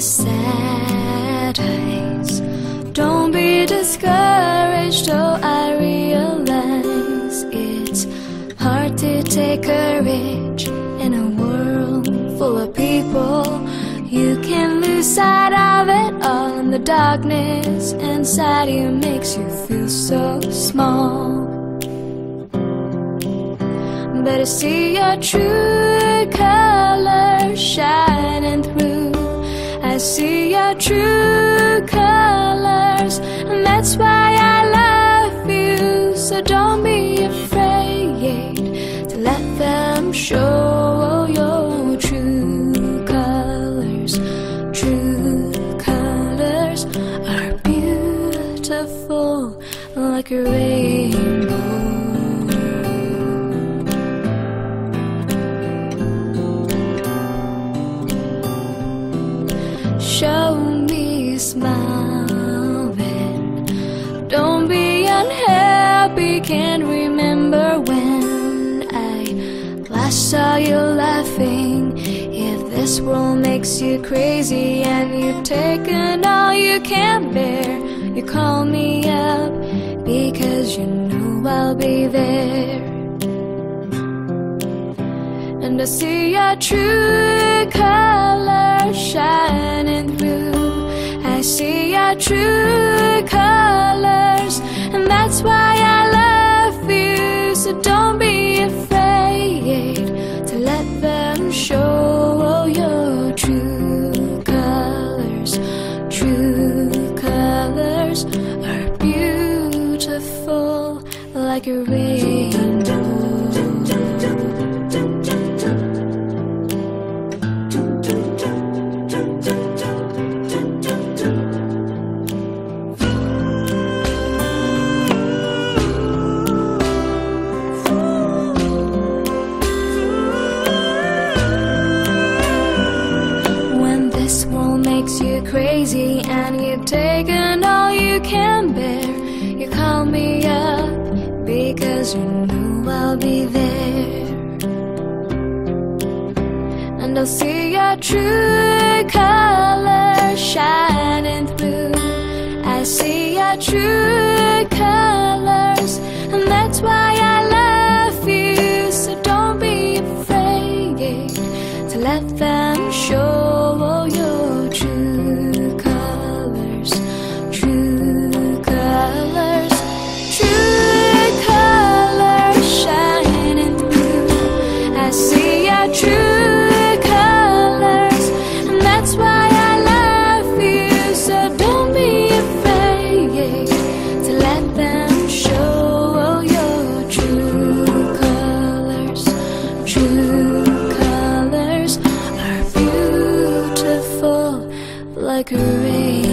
sad eyes. Don't be discouraged, oh, I realize it's hard to take courage in a world full of people. You can lose sight of it all, and the darkness inside you makes you feel so small. But I see your true colors shining through. See your true colors, and that's why I love you. So don't be afraid to let them show your true colors. True colors are beautiful like a rainbow. Smiling. Don't be unhappy. Can't remember when I last saw you laughing. If this world makes you crazy and you've taken all you can bear, you call me up because you know I'll be there. And I see your true color shining through. True colors, and that's why I love you. So don't be afraid to let them show your true colors. True colors are beautiful like a rainbow. Makes you crazy and you've taken all you can bear, you call me up because you know I'll be there. And I'll see your true colors like a rain.